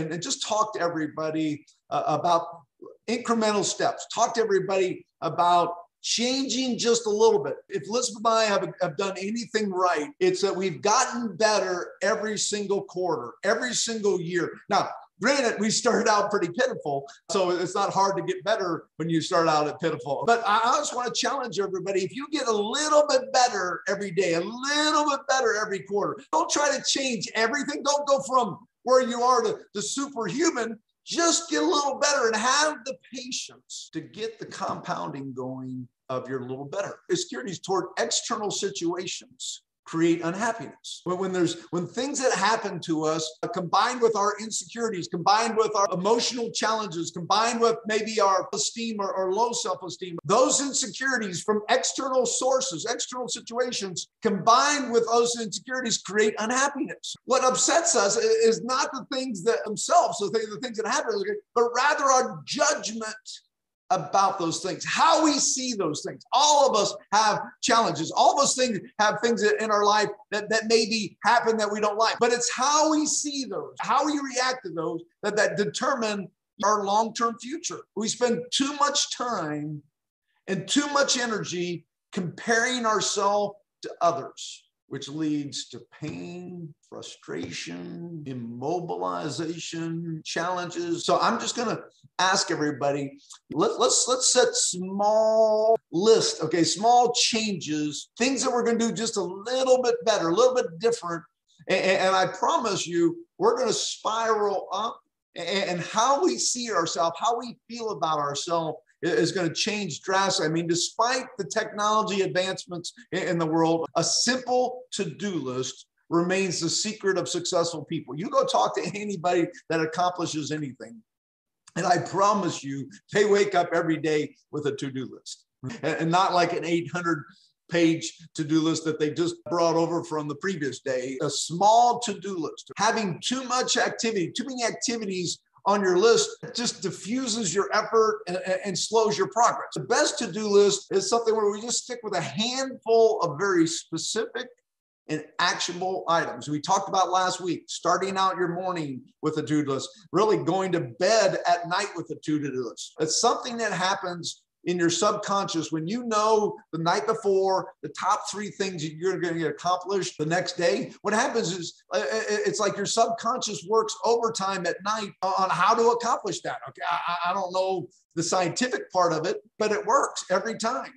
and, and just talk to everybody uh, about incremental steps. Talk to everybody about changing just a little bit. If Elizabeth and I have, have done anything right, it's that we've gotten better every single quarter, every single year. Now, granted, we started out pretty pitiful, so it's not hard to get better when you start out at pitiful. But I just want to challenge everybody if you get a little bit better every day, a little bit better every quarter, don't try to change everything. Don't go from where you are to superhuman just get a little better and have the patience to get the compounding going of your little better. Insecurities toward external situations create unhappiness. When, when there's when things that happen to us uh, combined with our insecurities, combined with our emotional challenges, combined with maybe our esteem or, or low self-esteem, those insecurities from external sources, external situations, combined with those insecurities create unhappiness. What upsets us is not the things that themselves, the the things that happen, but rather our judgment about those things, how we see those things. All of us have challenges. All of us things have things in our life that, that maybe happen that we don't like. But it's how we see those, how we react to those that, that determine our long-term future. We spend too much time and too much energy comparing ourselves to others which leads to pain, frustration, immobilization, challenges. So I'm just going to ask everybody let, let's let's set small list, okay, small changes, things that we're going to do just a little bit better, a little bit different. And, and I promise you, we're going to spiral up and how we see ourselves, how we feel about ourselves is going to change drastically. I mean, despite the technology advancements in the world, a simple to do list remains the secret of successful people. You go talk to anybody that accomplishes anything, and I promise you, they wake up every day with a to do list and not like an 800 page to do list that they just brought over from the previous day. A small to do list. Having too much activity, too many activities on your list just diffuses your effort and, and slows your progress. The best to do list is something where we just stick with a handful of very specific and actionable items. We talked about last week, starting out your morning with a to do list, really going to bed at night with a to do list. It's something that happens in your subconscious when you know the night before the top three things that you're going to accomplish the next day what happens is uh, uh, it's like your subconscious works overtime at night on how to accomplish that. Okay I don't know the scientific part of it but it works every time